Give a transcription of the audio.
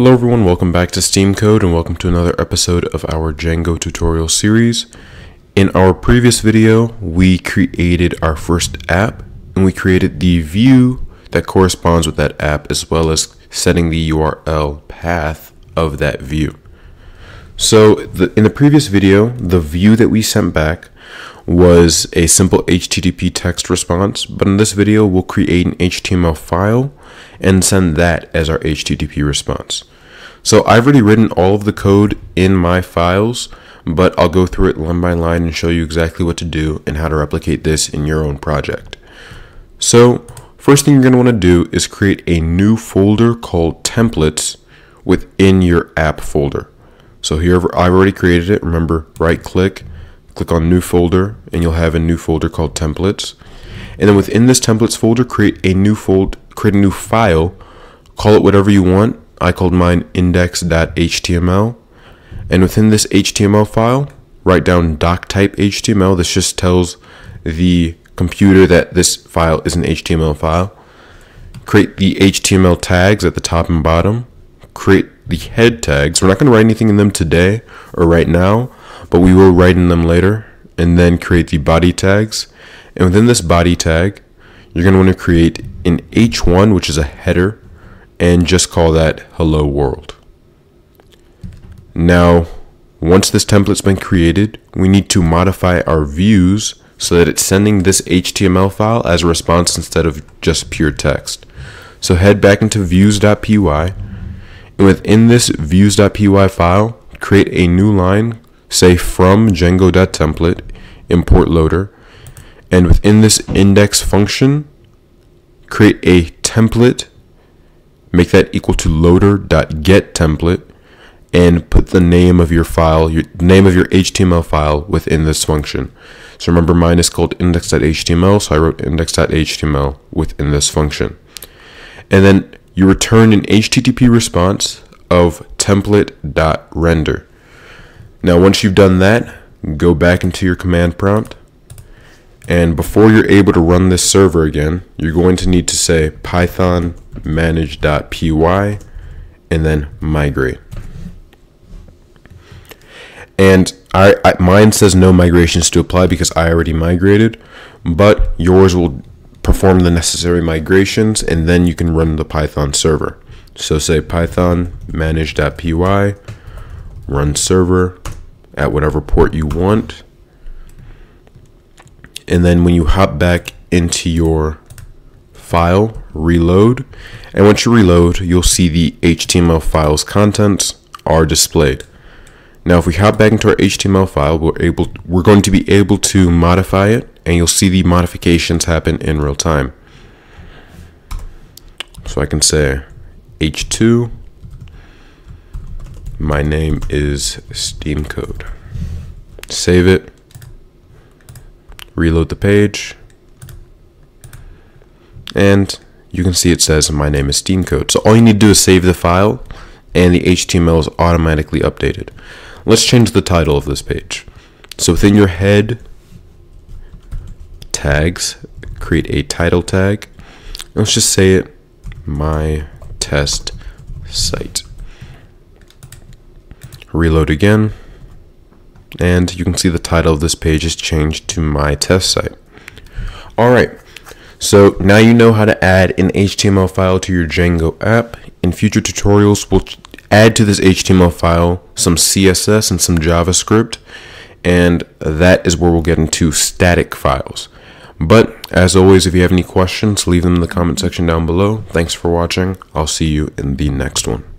Hello everyone, welcome back to Steam Code and welcome to another episode of our Django tutorial series. In our previous video, we created our first app and we created the view that corresponds with that app as well as setting the URL path of that view. So the, in the previous video, the view that we sent back was a simple HTTP text response, but in this video, we'll create an HTML file and send that as our HTTP response. So I've already written all of the code in my files, but I'll go through it line by line and show you exactly what to do and how to replicate this in your own project. So first thing you're going to want to do is create a new folder called templates within your app folder. So here I've already created it. Remember, right click, click on new folder, and you'll have a new folder called templates. And then within this templates folder, create a new fold, create a new file, call it whatever you want. I called mine index.html. And within this HTML file, write down doc type HTML. This just tells the computer that this file is an HTML file. Create the HTML tags at the top and bottom. Create the head tags. We're not going to write anything in them today or right now, but we will write in them later. And then create the body tags. And within this body tag, you're going to want to create an H1, which is a header, and just call that hello world. Now, once this template's been created, we need to modify our views so that it's sending this HTML file as a response instead of just pure text. So head back into views.py, and within this views.py file, create a new line, say from django.template, import loader, and within this index function, create a template, make that equal to loader.getTemplate, and put the name of your file, your name of your HTML file within this function. So remember mine is called index.html, so I wrote index.html within this function. And then you return an HTTP response of template.render. Now once you've done that, go back into your command prompt and before you're able to run this server again, you're going to need to say python manage.py and then migrate. And I, I, mine says no migrations to apply because I already migrated, but yours will perform the necessary migrations and then you can run the Python server. So say python manage.py, run server at whatever port you want and then when you hop back into your file, reload, and once you reload, you'll see the HTML file's contents are displayed. Now, if we hop back into our HTML file, we're able we're going to be able to modify it, and you'll see the modifications happen in real time. So I can say h2 my name is Steam Code. Save it reload the page, and you can see it says my name is Steam Code. So all you need to do is save the file and the HTML is automatically updated. Let's change the title of this page. So within your head tags, create a title tag. Let's just say it my test site. Reload again and you can see the title of this page is changed to my test site. Alright, so now you know how to add an HTML file to your Django app. In future tutorials, we'll add to this HTML file some CSS and some JavaScript, and that is where we'll get into static files. But as always, if you have any questions, leave them in the comment section down below. Thanks for watching. I'll see you in the next one.